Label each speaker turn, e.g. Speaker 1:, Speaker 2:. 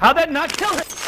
Speaker 1: How'd that not kill him?